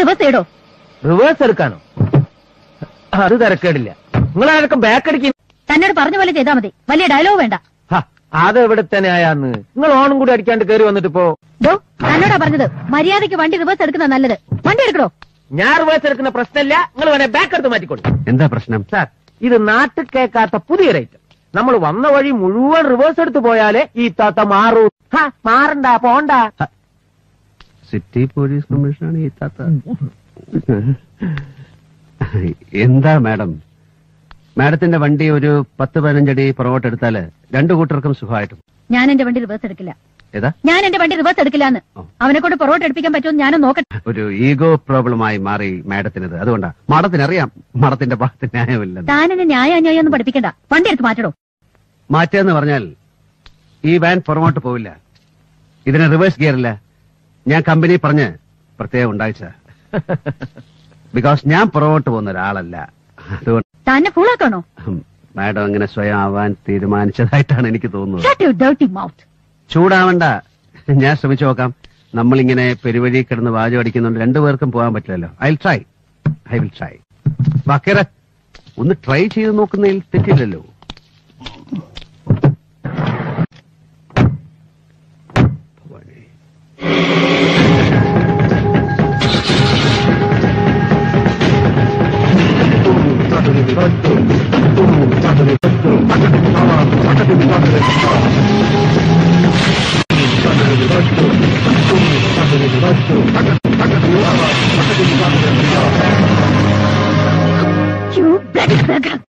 Reverse reverse എടുക്കാനോ? അത് തിരക്കേടില്ല. നിങ്ങളാരൊക്കെ back അടിക്കും തന്നോട് പറഞ്ഞ പോലെ ചെയ്താൽ മതി. വലിയ ഡയലോഗ് വേണ്ട. അത് എവിടെ തന്നെ ആയാന്ന് നിങ്ങൾ ഓണം കൂടി അടിക്കാണ്ട് കയറി വന്നിട്ട് ഇപ്പോ ഡോ തന്നോടാ പറഞ്ഞത്. മര്യാദയ്ക്ക് വണ്ടി റിവേഴ്സ് എടുക്കുന്ന നല്ലത്. വണ്ടി എടുക്കണോ ഞാൻ റിവേഴ്സ് എടുക്കുന്ന പ്രശ്നമില്ല. നിങ്ങൾ വേണേ ബാക്ക് എടുത്ത് മാറ്റിക്കൊള്ളു എന്താ പ്രശ്നം? സാർ ഇത് നാട്ടിൽ കേൾക്കാത്ത പുതിയ റേറ്റ് നമ്മൾ വന്ന വഴി മുഴുവൻ റിവേഴ്സ് എടുത്ത് പോയാലേ ഈ താത്ത മാറൂ. ഹ, മാറണ്ട പോണ്ട. സിറ്റി പോലീസ് കമ്മീഷനാണ് ഈ താത്ത. എന്താ മാഡം? മാഡത്തിന്റെ വണ്ടി ഒരു പത്ത് പതിനഞ്ചടി പുറകോട്ട് എടുത്താൽ രണ്ടു കൂട്ടർക്കും സുഖമായിട്ടും. ഞാൻ എന്റെ വണ്ടി റിവേഴ്സ് എടുക്കില്ല. ഏതാ? ഞാൻ എന്റെ വണ്ടി റിവേഴ്സ് എടുക്കില്ലാന്ന്. അവനെ കൊണ്ട് പുറകോട്ട് എടുപ്പിക്കാൻ പറ്റുമെന്ന് ഞാനും നോക്കട്ടെ. ഒരു ഈഗോ പ്രോബ്ലമായി മാറി മാഡത്തിനത്. അതുകൊണ്ടാ. മാഡത്തിന് അറിയാം മാഡത്തിന്റെ ഭാഗത്ത് ന്യായമില്ല താനെന്നെ ന്യായ അന്യായം ഒന്നും പഠിപ്പിക്കണ്ട. വണ്ടി എടുത്ത് മാറ്റടോ. മാറ്റാന്ന് പറഞ്ഞാൽ ഈ വാൻ പുറമോട്ട് പോവില്ല. ഇതിന് റിവേഴ്സ് ഗിയറില്ല ഞാൻ കമ്പനി പറഞ്ഞ് പ്രത്യേകം ഉണ്ടായിച്ച. ബിക്കോസ് ഞാൻ പുറകോട്ട് പോകുന്ന ഒരാളല്ല. അതുകൊണ്ട് തന്നെ മാഡം അങ്ങനെ സ്വയം ആവാൻ തീരുമാനിച്ചതായിട്ടാണ് എനിക്ക് തോന്നുന്നത്. ചൂടാവണ്ട. ഞാൻ ശ്രമിച്ചു നോക്കാം. നമ്മളിങ്ങനെ പെരുവഴി കിടന്ന് വാചം അടിക്കുന്നുണ്ട് രണ്ടുപേർക്കും പോകാൻ പറ്റില്ലല്ലോ. I try I will try ബാക്കിയറ ഒന്ന് ട്രൈ ചെയ്ത് നോക്കുന്നതിൽ തെറ്റില്ലല്ലോ. You bloody beggar!